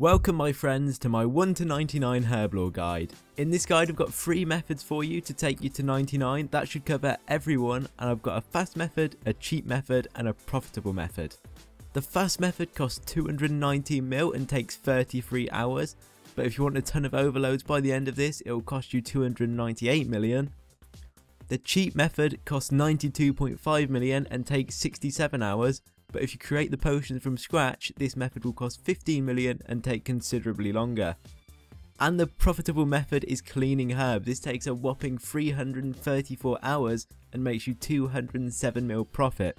Welcome my friends to my 1 to 99 Herblore guide. In this guide I've got 3 methods for you to take you to 99, that should cover everyone and I've got a fast method, a cheap method and a profitable method. The fast method costs 219 mil and takes 33 hours, but if you want a ton of overloads by the end of this it will cost you 298 million. The cheap method costs 92.5 million and takes 67 hours, but if you create the potions from scratch, this method will cost 15 million and take considerably longer. And the profitable method is cleaning herbs. This takes a whopping 334 hours and makes you 207 mil profit.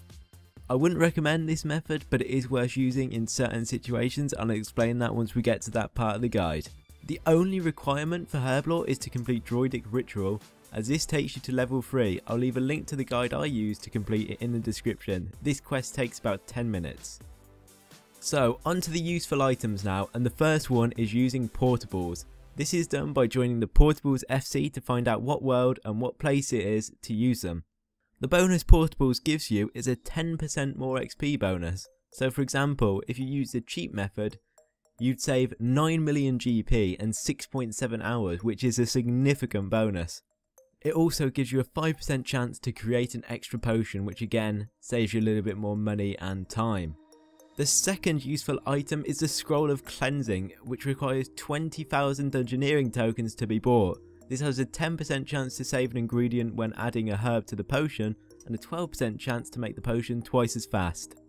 I wouldn't recommend this method, but it is worth using in certain situations and I'll explain that once we get to that part of the guide. The only requirement for Herblore is to complete Druidic Ritual, as this takes you to level 3, I'll leave a link to the guide I used to complete it in the description. This quest takes about 10 minutes. So, onto the useful items now, and the first one is using portables. This is done by joining the Portables FC to find out what world and what place it is to use them. The bonus Portables gives you is a 10% more XP bonus. So for example, if you use the cheap method, you'd save 9 million GP and 6.7 hours, which is a significant bonus. It also gives you a 5% chance to create an extra potion which again saves you a little bit more money and time. The second useful item is the Scroll of Cleansing which requires 20,000 Dungeoneering tokens to be bought. This has a 10% chance to save an ingredient when adding a herb to the potion and a 12% chance to make the potion twice as fast.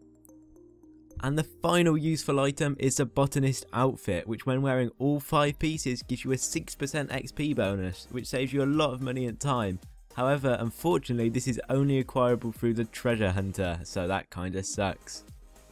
And the final useful item is the Botanist outfit, which when wearing all 5 pieces gives you a 6% XP bonus, which saves you a lot of money and time. However, unfortunately this is only acquirable through the treasure hunter, so that kinda sucks.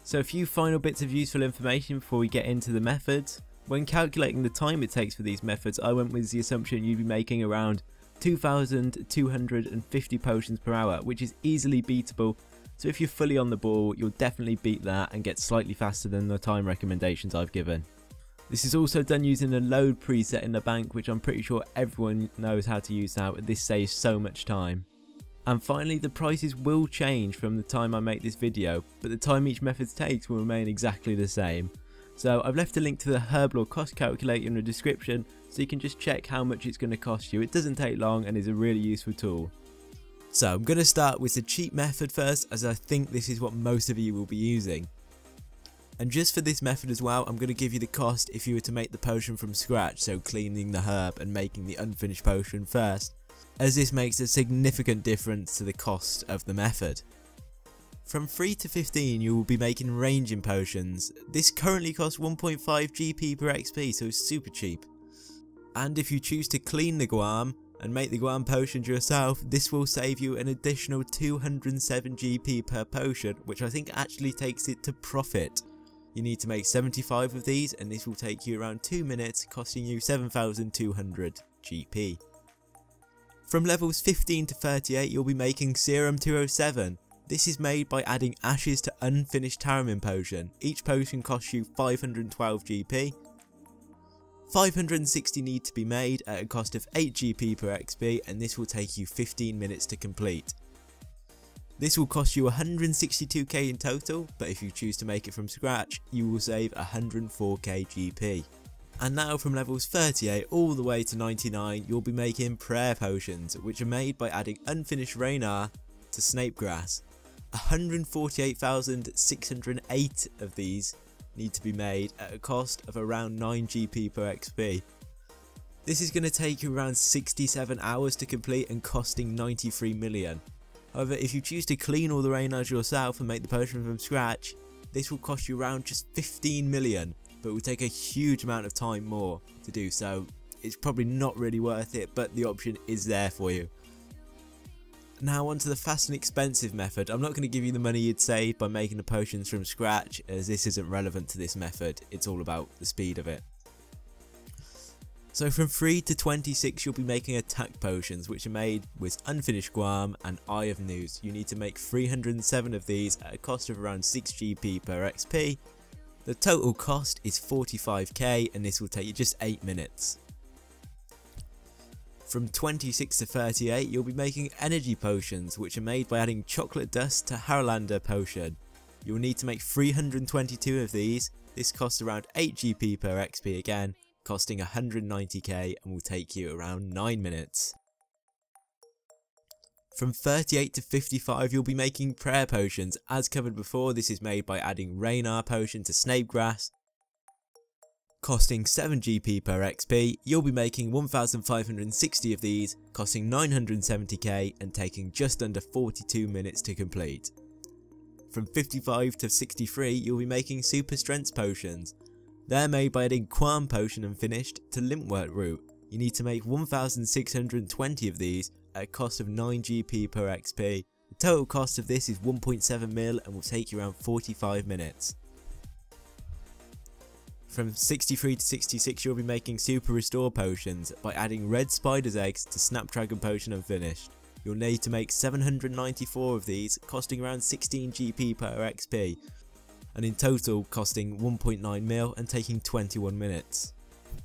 So a few final bits of useful information before we get into the methods. When calculating the time it takes for these methods, I went with the assumption you'd be making around 2,250 potions per hour, which is easily beatable so if you're fully on the ball, you'll definitely beat that and get slightly faster than the time recommendations I've given. This is also done using a load preset in the bank, which I'm pretty sure everyone knows how to use now, this saves so much time. And finally, the prices will change from the time I make this video, but the time each method takes will remain exactly the same. So I've left a link to the Herblore cost calculator in the description, so you can just check how much it's going to cost you. It doesn't take long and is a really useful tool. So I'm going to start with the cheap method first as I think this is what most of you will be using. And just for this method as well, I'm going to give you the cost if you were to make the potion from scratch, so cleaning the herb and making the unfinished potion first, as this makes a significant difference to the cost of the method. From 3 to 15 you will be making ranging potions, this currently costs 1.5 GP per XP so it's super cheap. And if you choose to clean the guam, and make the Guam potions yourself, this will save you an additional 207 GP per potion, which I think actually takes it to profit. You need to make 75 of these and this will take you around 2 minutes, costing you 7200 GP. From levels 15 to 38 you'll be making Serum 207. This is made by adding ashes to unfinished Tarromin potion. Each potion costs you 512 GP 560 need to be made at a cost of 8 GP per XP and this will take you 15 minutes to complete. This will cost you 162k in total, but if you choose to make it from scratch, you will save 104k GP. And now from levels 38 all the way to 99, you'll be making prayer potions, which are made by adding unfinished Ranarr to Snapegrass. 148,608 of these need to be made at a cost of around 9 GP per XP. This is going to take you around 67 hours to complete and costing 93 million. However, if you choose to clean all the Ranarrs yourself and make the potion from scratch, this will cost you around just 15 million, but will take a huge amount of time more to do so. It's probably not really worth it, but the option is there for you. Now onto the fast and expensive method. I'm not going to give you the money you'd save by making the potions from scratch as this isn't relevant to this method. It's all about the speed of it. So from 3 to 26 you'll be making attack potions which are made with unfinished Guam and Eye of Newt. You need to make 307 of these at a cost of around 6 GP per XP. The total cost is 45k and this will take you just 8 minutes. From 26 to 38 you'll be making energy potions which are made by adding chocolate dust to Harralander potion. You'll need to make 322 of these This costs around 8 GP per XP again, costing 190k and will take you around 9 minutes. From 38 to 55 you'll be making prayer potions. As covered before this is made by adding Ranarr potion to Snapegrass. Costing 7 GP per XP, you'll be making 1560 of these, costing 970k and taking just under 42 minutes to complete. From 55 to 63 you'll be making super strength potions. They're made by adding Kwuarm potion and finished to Limpwort root. You need to make 1620 of these at a cost of 9 GP per XP. The total cost of this is 1.7 mil and will take you around 45 minutes. From 63 to 66 you'll be making super restore potions by adding red spider's eggs to snapdragon potion and finished. You'll need to make 794 of these costing around 16 GP per XP and in total costing 1.9 mil and taking 21 minutes.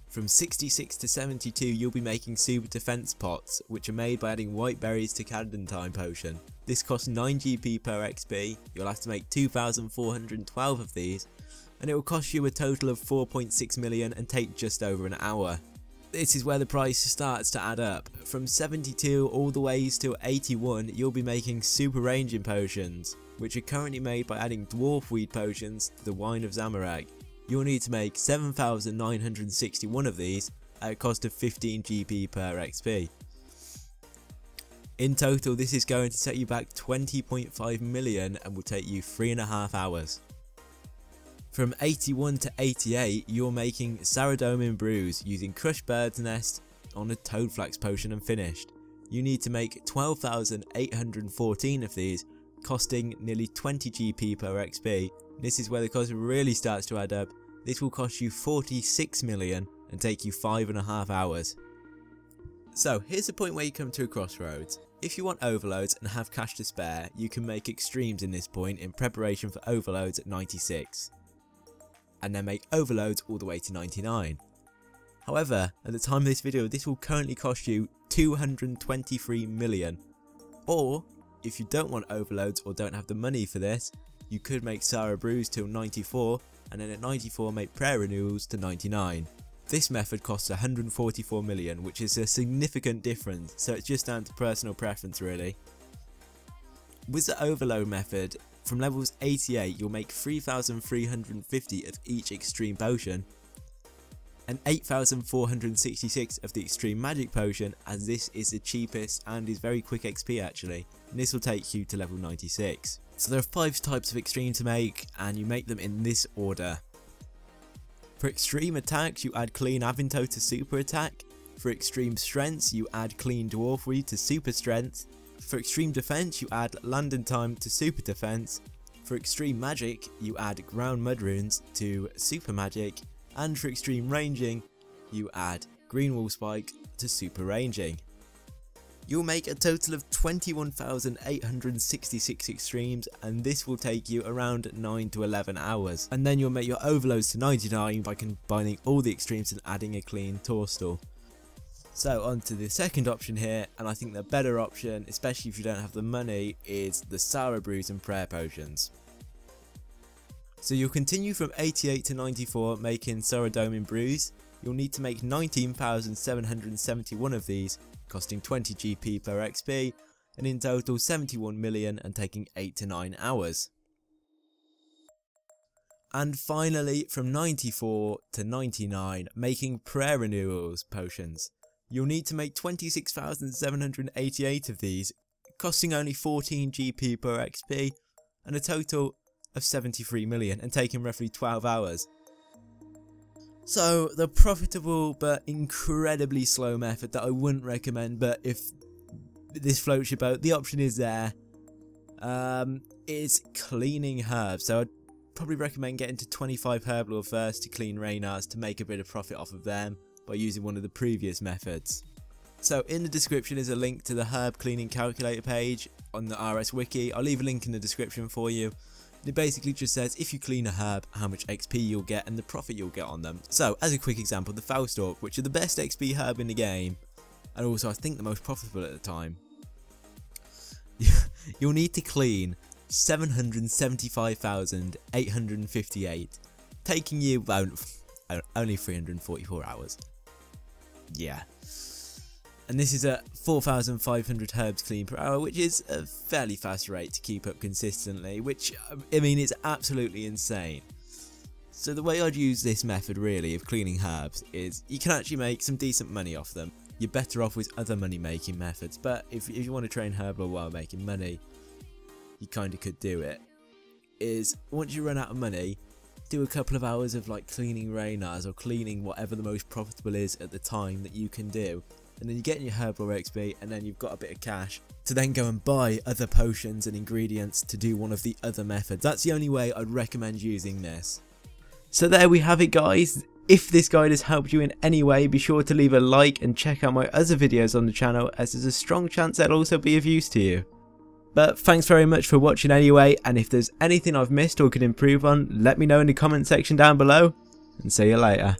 From 66 to 72 you'll be making super defense pots which are made by adding white berries to cadantine potion. This costs 9 GP per XP, you'll have to make 2412 of these and it will cost you a total of 4.6 million and take just over an hour. This is where the price starts to add up. From 72 all the way to 81 you'll be making super ranging potions which are currently made by adding dwarf weed potions to the wine of Zamorak you'll need to make 7,961 of these at a cost of 15 GP per XP. In total this is going to set you back 20.5 million and will take you 3.5 hours. From 81 to 88 you're making Saradomin brews using crushed bird's nest on a toadflax potion and finished. You need to make 12,814 of these costing nearly 20 GP per XP this is where the cost really starts to add up. This will cost you 46 million and take you 5.5 hours. So here's the point where you come to a crossroads. If you want overloads and have cash to spare, you can make extremes in this point in preparation for overloads at 96. And then make overloads all the way to 99. However, at the time of this video, this will currently cost you 223 million. Or, if you don't want overloads or don't have the money for this, you could make Sara Brews till 94 and then at 94 make prayer renewals to 99. This method costs 144 million which is a significant difference so it's just down to personal preference really. With the overload method, from levels 88 you'll make 3350 of each extreme potion and 8466 of the extreme magic potion as this is the cheapest and is very quick XP actually and this will take you to level 96. So there are 5 types of extreme to make and you make them in this order. For extreme attacks you add clean avantoe to super attack. For extreme strengths you add clean dwarf weed to super strength. For extreme defense you add lantadyme to super defense. For extreme magic you add ground mud runes to super magic. And for extreme ranging you add grenwall spike to super ranging. You'll make a total of 21,866 extremes and this will take you around 9 to 11 hours. And then you'll make your overloads to 99 by combining all the extremes and adding a clean torstol. So on to the second option here, and I think the better option, especially if you don't have the money, is the Sara Brews and Prayer Potions. So you'll continue from 88 to 94 making Saradomin Brews, you'll need to make 19,771 of these costing 20 GP per XP, and in total 71 million and taking 8 to 9 hours. And finally, from 94 to 99, making prayer renewals potions. You'll need to make 26,788 of these, costing only 14 GP per XP, and a total of 73 million and taking roughly 12 hours. So the profitable but incredibly slow method that I wouldn't recommend, but if this floats your boat, the option is there. Um, is cleaning herbs. So I'd probably recommend getting to 25 Herblore first to clean Ranarrs to make a bit of profit off of them by using one of the previous methods. So in the description is a link to the herb cleaning calculator page on the RS wiki. I'll leave a link in the description for you. It basically just says if you clean a herb, how much XP you'll get and the profit you'll get on them. So, as a quick example, the fellstalk, which are the best XP herb in the game, and also I think the most profitable at the time, you'll need to clean 775,858. taking you about only 344 hours. Yeah. And this is at 4,500 herbs clean per hour, which is a fairly fast rate to keep up consistently, which, um, I mean, it's absolutely insane. So the way I'd use this method really of cleaning herbs is you can actually make some decent money off them. You're better off with other money making methods, but if, if you want to train Herblore while making money, you kind of could do it. Is once you run out of money, do a couple of hours of like cleaning Ranarrs or cleaning whatever the most profitable is at the time that you can do. And then you get in your Herblore XP and then you've got a bit of cash to then go and buy other potions and ingredients to do one of the other methods. That's the only way I'd recommend using this. So there we have it guys. If this guide has helped you in any way, be sure to leave a like and check out my other videos on the channel as there's a strong chance they'll also be of use to you. But thanks very much for watching anyway, and if there's anything I've missed or could improve on, let me know in the comment section down below, and see you later.